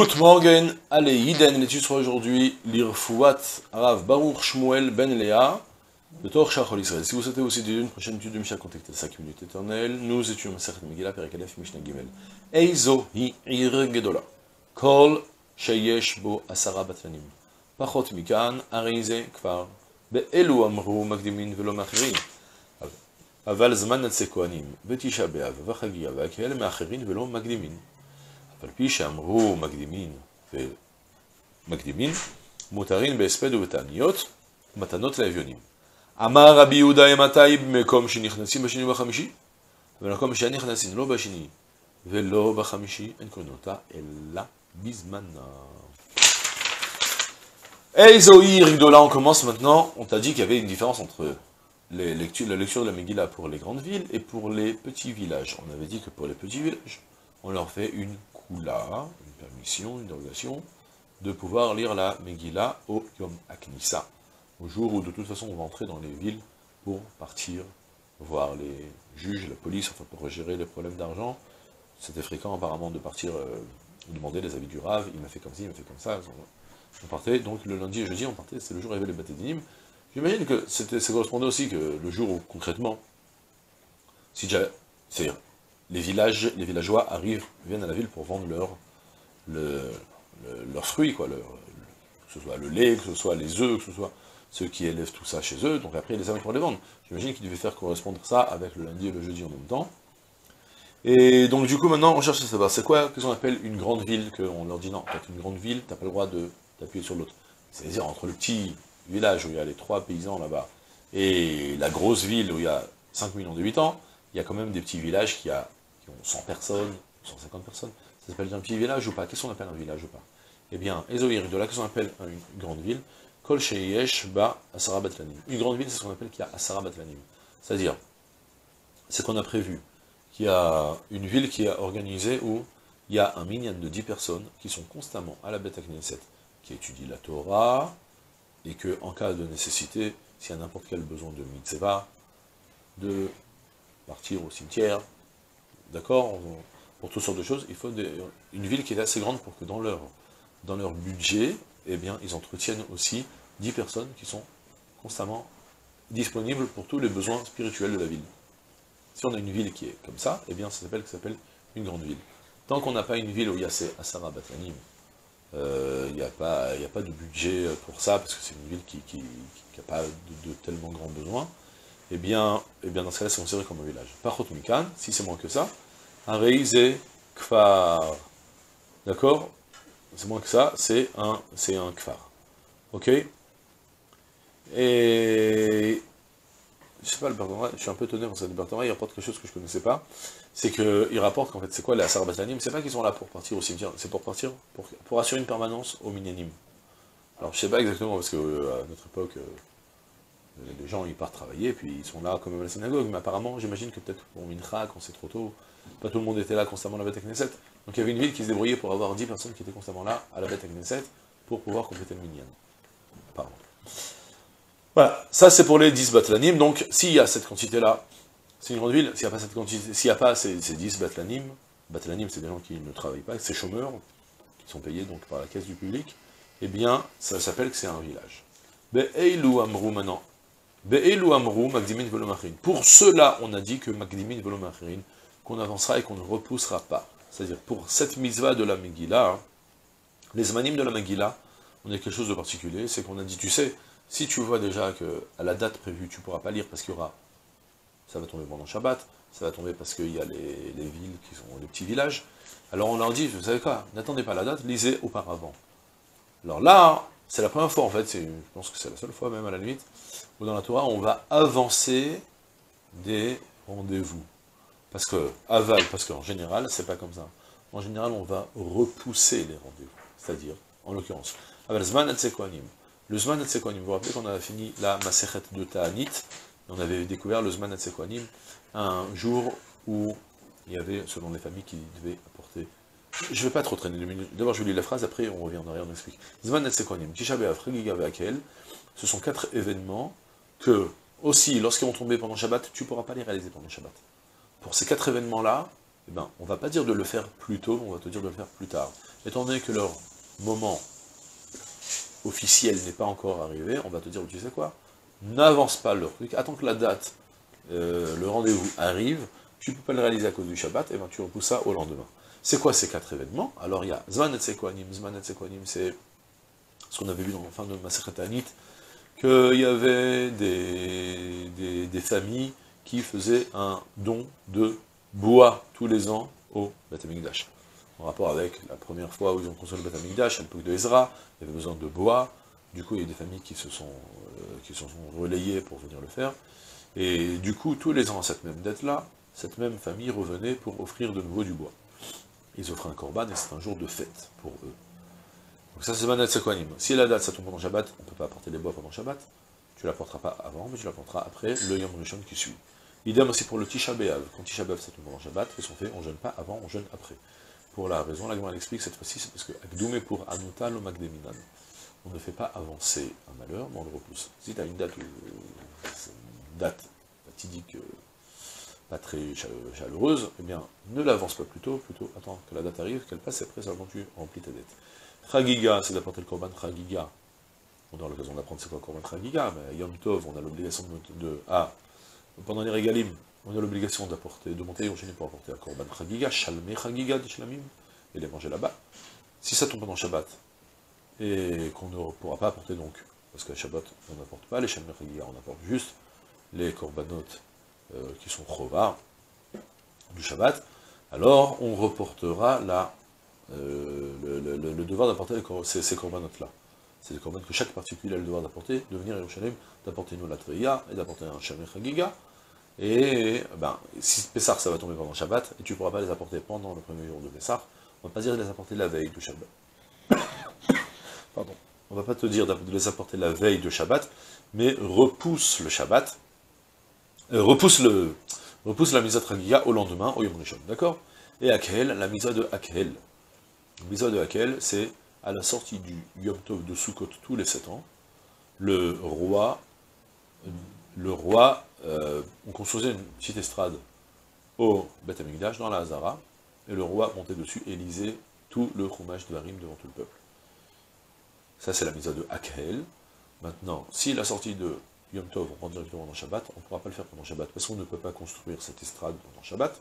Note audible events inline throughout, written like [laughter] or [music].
Good morning, allez, Yiden, l'étude sera aujourd'hui l'Irfouat Arav Baruch Shmuel Ben Lea, de Tor Shachol Israël. Si vous souhaitez aussi une prochaine étude de Mishnah, contactez 5 minutes éternelles. Nous étudions Masechet Megillah, Perikalef, Mishnah Gimel. Eizo hi ir gedola. Kol sheyesh bo asara batlanim. Pachot mikan, arize kvar. באלו אמרו מקדימין ולא מאחרים. אבל זמן נצא כהנים, ותשעה באב, וחגיגה, וכאלה מאחרים ולא מקדימין. על פי שאמרו מקדימין ומקדימין, מותרים בהספד ובתעניות, מתנות לאביונים. אמר רבי יהודה מתי במקום שנכנסים בשני ובחמישי? במקום שנכנסים לא בשני ולא בחמישי, אין קוראים אותה אלא בזמנה. Eizoï Rigdola, on commence maintenant. On t'a dit qu'il y avait une différence entre les lectures, la lecture de la Megillah pour les grandes villes et pour les petits villages. On avait dit que pour les petits villages, on leur fait une koula, une permission, une dérogation, de pouvoir lire la Megillah au Yom Aknissa, au jour où de toute façon on va entrer dans les villes pour partir voir les juges, la police, enfin pour gérer les problèmes d'argent. C'était fréquent apparemment de partir euh, demander les avis du Rav, il m'a fait comme ci, il m'a fait comme ça. On partait, donc le lundi et jeudi, on partait, c'est le jour où il y avait les Batédinim. J'imagine que ça correspondait aussi que le jour où, concrètement, si c'est-à-dire, les villages, les villageois arrivent, viennent à la ville pour vendre leurs leur, fruits, que ce soit le lait, que ce soit les œufs, que ce soit ceux qui élèvent tout ça chez eux, donc après, les amènent pour les vendre. J'imagine qu'ils devaient faire correspondre ça avec le lundi et le jeudi en même temps. Et donc du coup, maintenant, on cherche à savoir, c'est quoi ce qu'on appelle une grande ville, qu'on leur dit non, fait une grande ville, t'as pas le droit de d'appuyer sur l'autre. C'est-à-dire entre le petit village où il y a les trois paysans là-bas et la grosse ville où il y a 5 millions d'habitants, il y a quand même des petits villages qui, a, 100 personnes, 150 personnes. Ça s'appelle un petit village ou pas? Qu'est-ce qu'on appelle un village ou pas? Eh bien, Ezoïr, de là, qu'est-ce qu'on appelle une grande ville Kol Sheyesh Ba Asara Batlanim. Une grande ville, c'est ce qu'on appelle qu'il y a Asara Batlanim. C'est-à-dire, c'est qu'on a prévu qu'il y a une ville qui est organisée où il y a un minyan de 10 personnes qui sont constamment à la Beth Knesset qui étudie la Torah, et que en cas de nécessité, s'il y a n'importe quel besoin de mitzvah, de partir au cimetière, d'accord, pour toutes sortes de choses, il faut une ville qui est assez grande pour que dans leur, budget, eh ils entretiennent aussi 10 personnes qui sont constamment disponibles pour tous les besoins spirituels de la ville. Si on a une ville qui est comme ça, eh bien, ça s'appelle une grande ville. Tant qu'on n'a pas une ville où il y a ces Asara Batanim, il euh, n'y a, pas, a pas de budget pour ça, parce que c'est une ville qui n'a pas de, tellement grands besoins, eh bien, eh bien dans ce cas-là, c'est considéré comme un village. Par contre, Mikan, si c'est moins que ça, un Reizé Kfar. D'accord? C'est moins que ça, c'est un, un Kfar. Ok? Et je sais pas, le Barthénois, je suis un peu étonné pour cette Barthénois, il rapporte quelque chose que je ne connaissais pas, c'est qu'il rapporte qu'en fait, c'est quoi les Asar C'est pas qu'ils sont là pour partir au cimetière, c'est pour partir, pour, pour, assurer une permanence au Minyanim. Alors je sais pas exactement, parce que euh, à notre époque, euh, les gens ils partent travailler, puis ils sont là comme à la synagogue, mais apparemment, j'imagine que peut-être pour Mincha, quand c'est trop tôt, pas tout le monde était là constamment à la Beth Knesset. Donc il y avait une ville qui se débrouillait pour avoir 10 personnes qui étaient constamment là, à la Beth Knesset, pour pouvoir compléter le Minyan. Voilà, ça c'est pour les 10 batlanim, donc s'il y a cette quantité-là, c'est une grande ville, s'il n'y a pas cette quantité, s'il n'y a pas ces, 10 batlanim, batlanim c'est des gens qui ne travaillent pas, c'est chômeurs, qui sont payés donc par la caisse du public, eh bien, ça s'appelle que c'est un village. Be'eilu amrou maintenant. Pour cela, on a dit que magdimin velomachirin, qu'on avancera et qu'on ne repoussera pas. C'est-à-dire, pour cette mitzvah de la Megillah, les zmanim de la Megillah, on a quelque chose de particulier, c'est qu'on a dit, tu sais, si tu vois déjà que la date prévue, tu ne pourras pas lire parce qu'il y aura, ça va tomber pendant Shabbat, ça va tomber parce qu'il y a les, villes qui sont les petits villages, alors on leur dit, vous savez quoi, n'attendez pas la date, lisez auparavant. Alors là, c'est la première fois en fait, je pense que c'est la seule fois même à la limite, où dans la Torah, on va avancer des rendez-vous. Parce que, aval, parce qu'en général, c'est pas comme ça. En général, on va repousser les rendez-vous. C'est-à-dire, en l'occurrence, Aval Zman le Zman vous vous rappelez qu'on a fini la Masechet de Ta'anit, on avait découvert le Zman Atsekwanim, un jour où il y avait, selon les familles, qui devaient apporter... Je ne vais pas trop traîner deux minutes. D'abord, je lis la phrase, après on revient en arrière, on explique. Zman ce sont quatre événements que, aussi, lorsqu'ils vont tomber pendant Shabbat, tu ne pourras pas les réaliser pendant Shabbat. Pour ces quatre événements-là, eh ben, on ne va pas dire de le faire plus tôt, on va te dire de le faire plus tard. étant donné que leur moment officiel n'est pas encore arrivé, on va te dire, tu sais quoi? N'avance pas truc, attends que la date, euh, le rendez-vous arrive, tu ne peux pas le réaliser à cause du Shabbat, et ben tu repousses ça au lendemain. C'est quoi ces quatre événements? Alors il y a Zman et Sekwanim, Zman et c'est ce qu'on avait vu dans la fin de Masechet Anit, qu'il y avait des, familles qui faisaient un don de bois tous les ans au Beth En rapport avec la première fois où ils ont construit le Beth Amikdash, à l'époque de Ezra, il y avait besoin de bois, du coup il y a des familles qui se sont, euh, qui se sont relayées pour venir le faire, et du coup tous les ans à cette même date-là, cette même famille revenait pour offrir de nouveau du bois. Ils offraient un korban et c'est un jour de fête pour eux. Donc ça c'est Manat Sekwanim. Si la date ça tombe pendant Shabbat, on ne peut pas apporter les bois pendant Shabbat, tu ne l'apporteras pas avant, mais tu l'apporteras après le Yom qui suit. Idem aussi pour le Tisha B'Av. Quand Tisha B'Av ça tombe pendant Shabbat, qu'est-ce qu'on fait? On ne jeûne pas avant, on jeûne après. Pour la raison, la Gemara explique cette fois-ci, c'est parce que Akdoumé pour Anuta lo Magdeminan. On ne fait pas avancer un malheur, mais on le repousse. Si tu as une date, une date fatidique, euh, pas très chaleureuse, eh bien, ne l'avance pas plus tôt, plutôt attends que la date arrive, qu'elle passe, et après seulement tu remplis ta dette. Chagiga, c'est d'apporter le korban Chagiga. On aura l'occasion d'apprendre c'est quoi le korban Chagiga, mais Yom Tov, on a l'obligation de, de, Ah, pendant les régalim, on a l'obligation d'apporter, de monter et enchaîner pour apporter un korban Chagiga, Shalme Chagiga de Shlamim, et les manger là-bas. Si ça tombe pendant Shabbat, et qu'on ne pourra pas apporter donc, parce qu'à Shabbat, on n'apporte pas les Chagiga, on apporte juste les korbanot euh, qui sont chova du Shabbat, alors on reportera la, euh, le, devoir d'apporter ces, ces corbanotes-là. C'est les corbanotes que chaque particulier a le devoir d'apporter, de venir à Yerushalayim, d'apporter une latreya et d'apporter un Shamir Chagiga. Et ben, si Pessah ça va tomber pendant Shabbat, et tu ne pourras pas les apporter pendant le premier jour de Pessah, on ne va pas dire de les apporter la veille de Shabbat. [coughs] Pardon. On ne va pas te dire de les apporter la veille de Shabbat, mais repousse le Shabbat, euh, repousse, le, repousse la misa Tragiga au lendemain, au Yom Rishon, d'accord? Et Akel, la misa de Akel. La misa de Akel, c'est à la sortie du Yom Tov de Sukkot tous les 7 ans, le roi, le roi, euh, on construisait une petite estrade au Beth Amikdash, dans la Hazara, et le roi montait dessus et lisait tout le chômage de Harim devant tout le peuple. Ça, c'est la misa de Akel. Maintenant, si la sortie de Yom Tov, on rentre directement dans Shabbat, on ne pourra pas le faire pendant Shabbat, parce qu'on ne peut pas construire cette estrade pendant Shabbat.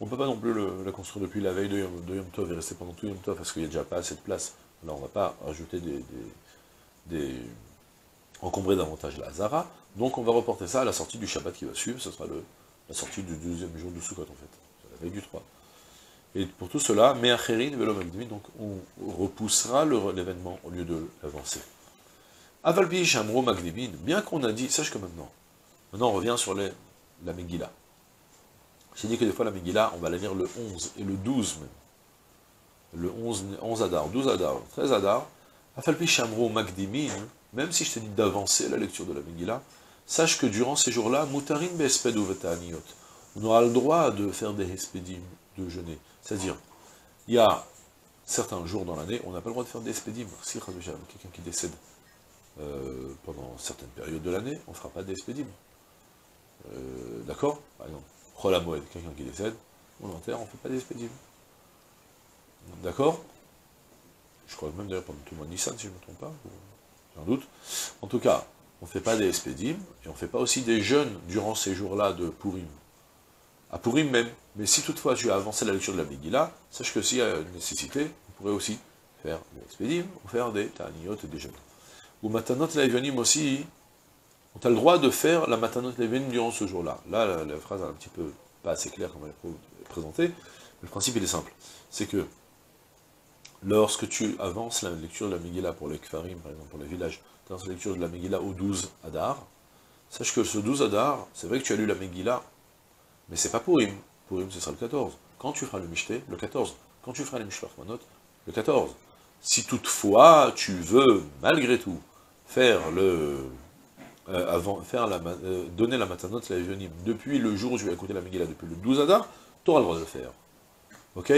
On ne peut pas non plus la construire depuis la veille de Yom, Tov et rester pendant tout Yom Tov, parce qu'il n'y a déjà pas assez de place. Là, on ne va pas rajouter des, encombrer davantage la Hazara. Donc on va reporter ça à la sortie du Shabbat qui va suivre, ce sera la sortie du deuxième jour du Sukkot en fait, la veille du 3. Et pour tout cela, Me'acherin Velo donc on repoussera l'événement au lieu de l'avancer. Avalbi Shamro Magdibin, bien qu'on a dit, sache que maintenant, maintenant on revient sur la Megillah. J'ai dit que des fois la Megillah, on va la lire le 11 et le 12 même. Le 11, 11 Adar, 12 Adar, 13 Adar. Avalbi Shamro Magdibin, même si je t'ai dit d'avancer la lecture de la Megillah, sache que durant ces jours-là, Mutarin Besped on aura le droit de faire des Hespedim, de jeûner. C'est-à-dire, il y a certains jours dans l'année, on n'a pas le droit de faire des Hespedim. Si quelqu'un qui décède, euh, pendant certaines périodes de l'année, on ne fera pas d'espédim. Euh, D'accord Par exemple, Moed, quelqu'un qui décède, on l'enterre, on ne fait pas d'espédim. D'accord Je crois même d'ailleurs pendant tout le mois de Nissan, si je ne me trompe pas, j'ai un doute. En tout cas, on ne fait pas des et on ne fait pas aussi des jeûnes durant ces jours-là de Purim. À Purim même. Mais si toutefois tu as avancé la lecture de la Megillah, sache que s'il y a une nécessité, on pourrait aussi faire des expédimes ou faire des ta'aniyot et des jeûnes ou Matanot Levanim aussi, on a le droit de faire la Matanot Levanim durant ce jour-là. Là, la, phrase est un petit peu pas assez claire comme elle est présentée, mais le principe il est simple. C'est que lorsque tu avances la lecture de la Megillah pour les Kfarim, par exemple pour les villages, tu avances la lecture de la Megillah au 12 Adar, sache que ce 12 Adar, c'est vrai que tu as lu la Megillah, mais c'est pas Purim. Purim, ce sera le 14. Quand tu feras le Mishté, le 14. Quand tu feras les Mishloch Manot, le 14. Si toutefois tu veux, malgré tout, faire le... Euh, avant, faire la, euh, donner la matanote, la Evonim, depuis le jour où je vais écouter la Megillah, depuis le 12 Adar, tu auras le droit de le faire. Ok?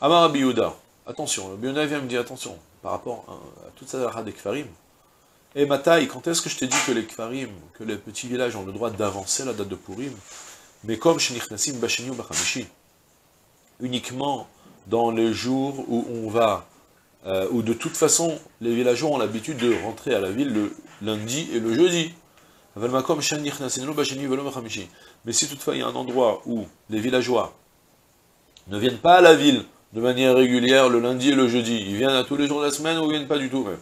Amar Abiyuda, attention, le vient me dire, attention, par rapport à, toute cette des Kfarim, et eh, Matai, quand est-ce que je t'ai dit que les Kfarim, que les petits villages ont le droit d'avancer la date de Purim? Mais comme Shenichnasim Basheni Bachamishi, uniquement dans les jours où on va, euh, où de toute façon, les villageois ont l'habitude de rentrer à la ville le lundi et le jeudi. Mais si toutefois il y a un endroit où les villageois ne viennent pas à la ville de manière régulière le lundi et le jeudi, ils viennent à tous les jours de la semaine ou ils viennent pas du tout même,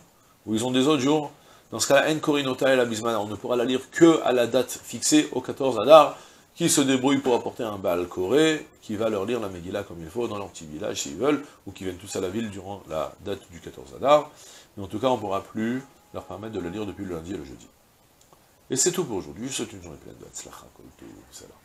ou ils ont des autres jours, dans ce Bismana, on ne pourra la lire que à la date fixée au 14 Adar, qui se débrouillent pour apporter un Baal Koré, qui va leur lire la Megillah comme il faut dans leur petit village s'ils veulent, ou qui viennent tous à la ville durant la date du 14 Adar. Mais en tout cas, on ne pourra plus leur permettre de la lire depuis le lundi et le jeudi. Et c'est tout pour aujourd'hui. Souhaite une journée pleine de Hatzlacha, Salam.